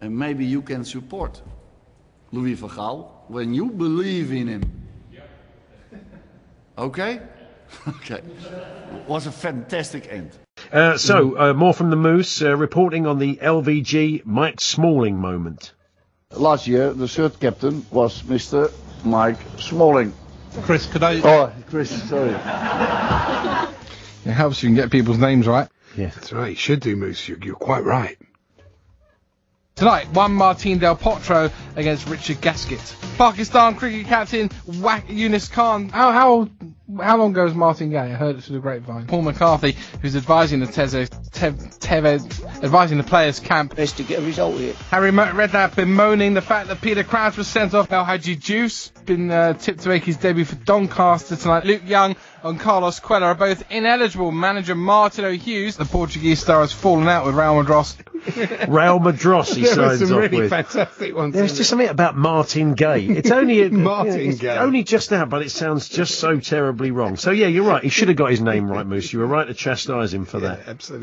And maybe you can support Louis van Gaal when you believe in him. Okay? Okay. Was a fantastic end. Uh, so, uh, more from the Moose, uh, reporting on the LVG Mike Smalling moment. Last year, the third captain was Mr. Mike Smalling. Chris, could I? Oh, Chris, sorry. It helps you can get people's names right. Yeah, That's right. You should do, Moose. You're, you're quite right. Tonight, Juan Martin Del Potro against Richard Gasket. Pakistan cricket captain Wak Yunus Khan. How how how long ago was Martin Gay? I heard it through the grapevine. Paul McCarthy, who's advising the Teze, Tev, Tevez, advising the players' camp. Best to get a result here. Harry Mo- Redknapp been moaning the fact that Peter Crouch was sent off. El Hadji Juice been uh, tipped to make his debut for Doncaster tonight. Luke Young and Carlos Quella are both ineligible. Manager Martin O'Hughes, the Portuguese star, has fallen out with Real Madros. Real Madros he There signs some off really with. fantastic ones. There's just something about Martin Gay. It's only a, Martin it's Gay. only just out, but it sounds just so terribly wrong. So yeah, you're right. He should have got his name right, Moose. You were right to chastise him for there. that. Absolutely.